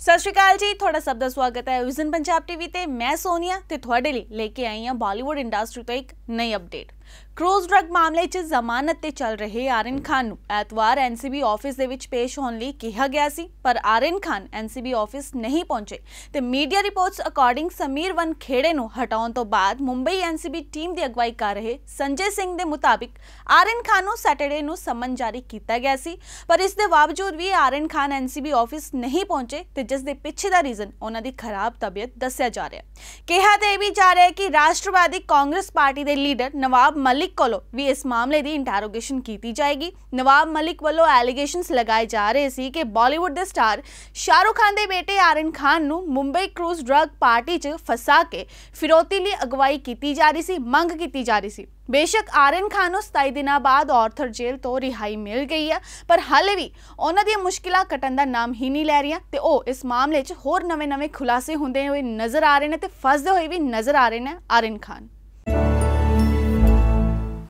ਸਤਿ ਸ਼੍ਰੀ ਅਕਾਲ ਜੀ, ਤੁਹਾਡਾ ਸਭ ਦਾ ਸਵਾਗਤ ਹੈ ਵਿਜ਼ਨ ਪੰਜਾਬ ਟੀਵੀ ਤੇ। ਮੈਂ ਸੋਨੀਆ ਤੇ ਤੁਹਾਡੇ ਲਈ ਲੈ ਕੇ ਆਈ ਹਾਂ ਬਾਲੀਵੁੱਡ ਇੰਡਸਟਰੀ ਤੋਂ ਇੱਕ ਨਈ ਅਪਡੇਟ ਕਰੋਜ਼ ਡਰੱਗ ਮਾਮਲੇ 'ਚ ਜ਼ਮਾਨਤ ਤੇ ਚੱਲ ਰਹੇ ਆਰਨ ਖਾਨ ਨੂੰ ਐਤਵਾਰ ਐਨਸੀਬੀ ਆਫਿਸ ਦੇ ਵਿੱਚ ਪੇਸ਼ ਹੋਣ ਲਈ ਕਿਹਾ ਗਿਆ ਸੀ, ਪਰ ਆਰਨ ਖਾਨ ਐਨਸੀਬੀ ਆਫਿਸ ਨਹੀਂ ਪਹੁੰਚੇ ਤੇ media reports according Sameer Wankhede ਨੂੰ ਹਟਾਉਣ ਤੋਂ ਬਾਅਦ ਮੁੰਬਈ ਐਨਸੀਬੀ ਟੀਮ ਦੀ ਅਗਵਾਈ ਕਰ ਰਹੇ ਸੰਜੇ ਸਿੰਘ ਦੇ ਮੁਤਾਬਿਕ ਆਰਨ ਖਾਨ ਨੂੰ ਸੈਟਰਡੇ ਨੂੰ ਸਮਨ ਜਾਰੀ ਕੀਤਾ ਗਿਆ ਸੀ, ਪਰ ਇਸ ਦੇ ਬਾਵਜੂਦ ਵੀ ਆਰਨ ਖਾਨ ਐਨਸੀਬੀ ਆਫਿਸ ਨਹੀਂ ਪਹੁੰਚੇ ਤੇ ਜਿਸ ਦੇ ਪਿੱਛੇ ਦਾ ਰੀਜ਼ਨ ਉਹਨਾਂ ਦੀ ਖਰਾਬ ਤਬੀਅਤ ਦੱਸਿਆ ਜਾ ਰਿਹਾ ਹੈ। ਕਿਹਾ ਤੇ ਇਹ ਵੀ ਜਾ ਰਿਹਾ ਹੈ ਕਿ ਰਾਸ਼ਟਰਵਾਦੀ ਕਾਂਗਰਸ ਪਾਰਟੀ ਦੇ ਲੀਡਰ ਨਵਾਬ ਮਲਿਕ ਕੋਲੋਂ ਵੀ ਇਸ ਮਾਮਲੇ ਦੀ ਇੰਟਰੋਗੇਸ਼ਨ ਕੀਤੀ ਜਾਏਗੀ। ਨਵਾਬ ਮਲਿਕ ਵੱਲੋਂ ਐਲੀਗੇਸ਼ਨਸ ਲਗਾਏ ਜਾ ਰਹੇ ਸੀ ਕਿ ਬਾਲੀਵੁੱਡ ਦੇ ਸਟਾਰ ਸ਼ਾਹਰੁਖ ਖਾਨ ਦੇ ਬੇਟੇ ਆਰਨ ਖਾਨ ਨੂੰ ਮੁੰਬਈ ਕਰੂਜ਼ ਡਰੱਗ ਪਾਰਟੀ 'ਚ ਫਸਾ ਕੇ ਫਿਰੋਤੀ ਲਈ ਅਗਵਾਈ ਕੀਤੀ ਜਾ ਰਹੀ ਸੀ, ਮੰਗ ਕੀਤੀ ਜਾ ਰਹੀ ਸੀ। ਬੇਸ਼ੱਕ ਆਰਨ ਖਾਨ ਨੂੰ 27 ਦਿਨਾਂ ਬਾਅਦ ਔਰਥਰ ਜੇਲ੍ਹ ਤੋਂ ਰਿਹਾਈ ਮਿਲ ਗਈ ਹੈ, ਪਰ ਹਾਲੇ ਵੀ ਉਹਨਾਂ ਦੀਆਂ ਮੁਸ਼ਕਿਲਾਂ ਕਟਣ ਦਾ ਨਾਮ ਹੀ ਨਹੀਂ ਲੈ ਰਹੀਆਂ ਤੇ ਉਹ ਇਸ ਇਸ ਮਾਮਲੇ 'ਚ ਹੋਰ ਨਵੇਂ-ਨਵੇਂ ਖੁਲਾਸੇ ਹੁੰਦੇ ਹੋਏ ਨਜ਼ਰ ਆ ਰਹੇ ਨੇ ਤੇ ਫਸਦੇ ਹੋਏ ਵੀ ਨਜ਼ਰ ਆ ਰਹੇ ਨੇ ਆਰਿਨ ਖਾਨ।